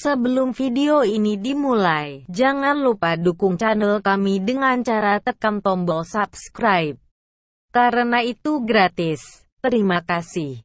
Sebelum video ini dimulai, jangan lupa dukung channel kami dengan cara tekan tombol subscribe. Karena itu gratis. Terima kasih.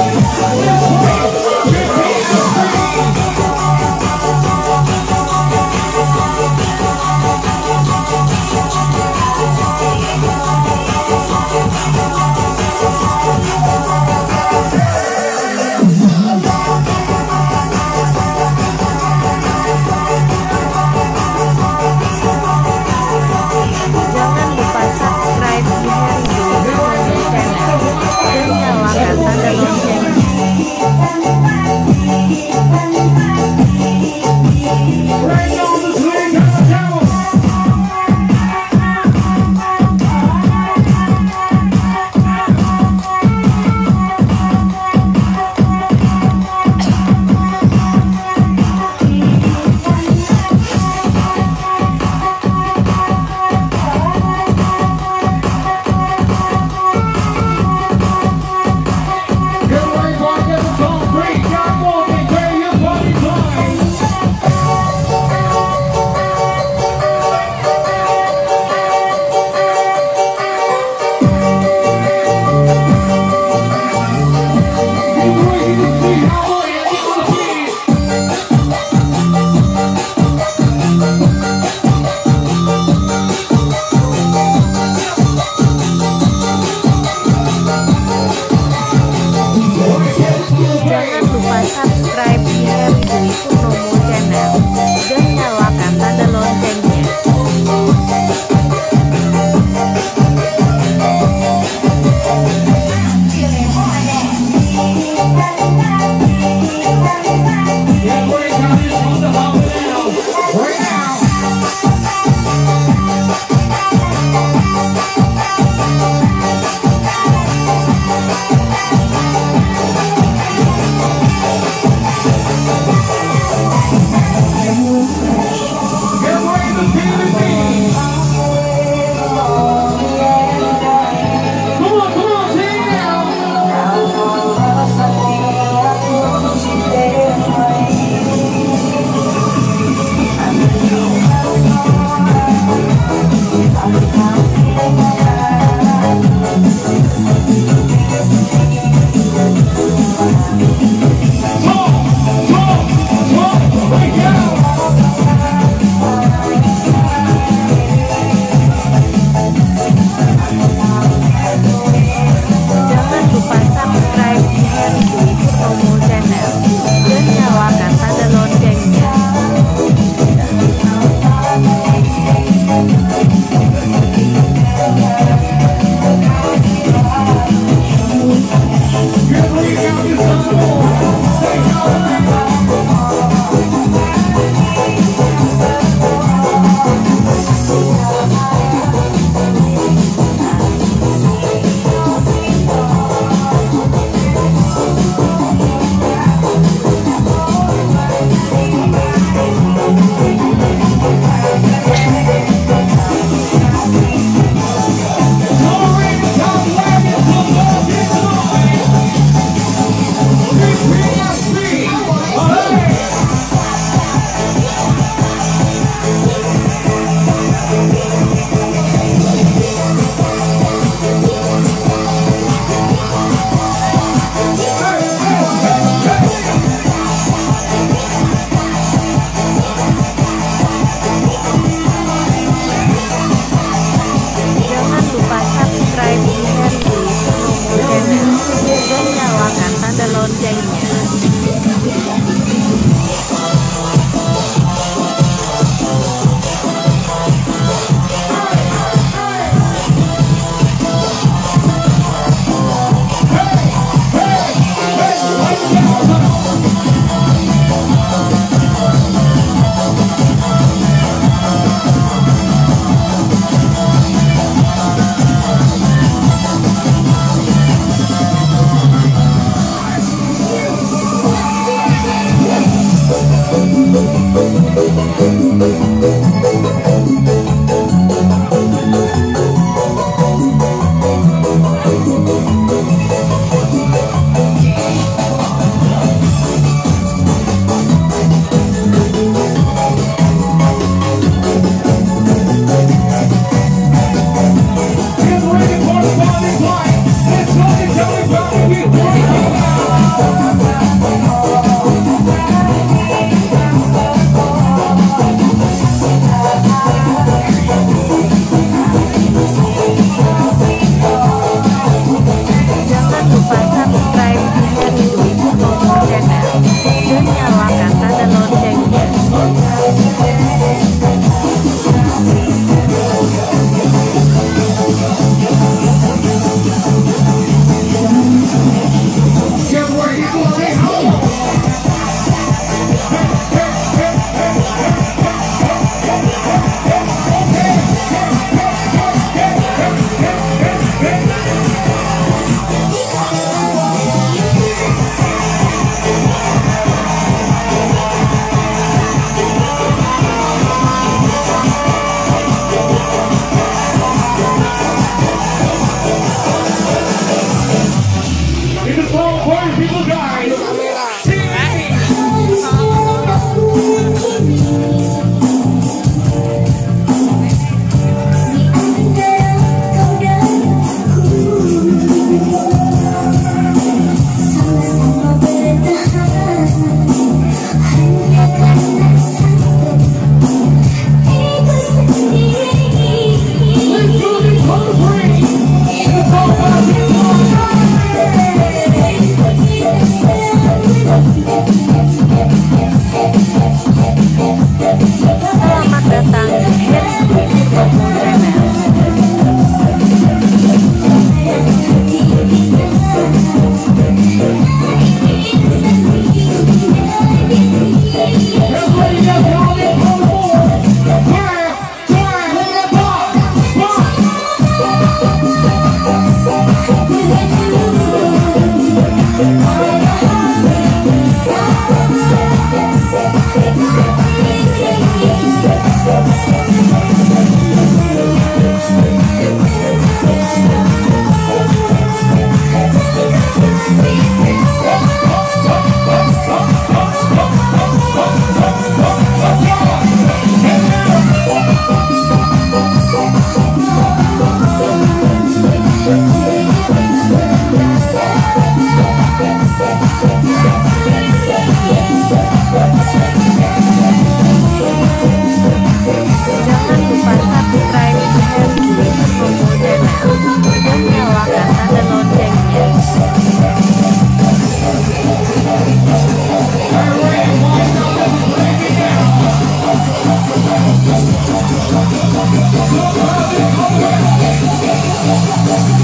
walking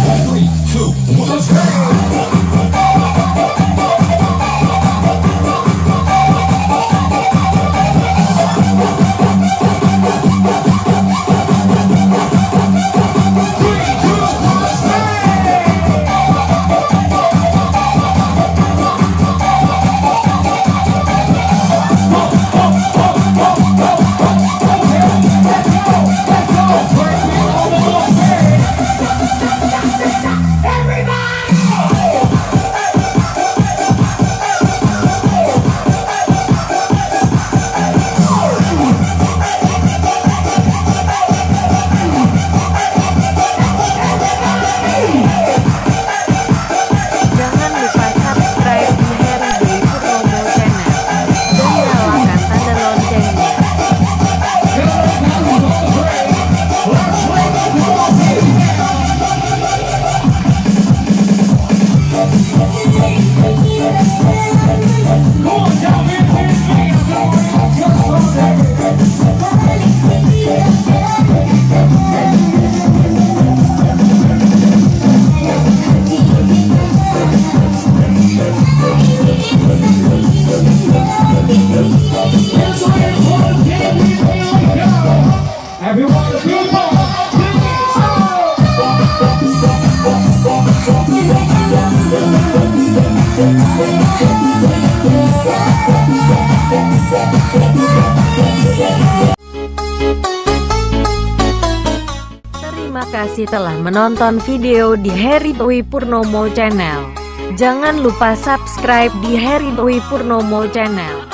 Terima kasih telah menonton video di Heri Dwi Purnomo Channel. Jangan lupa subscribe di Heri Dwi Purnomo Channel.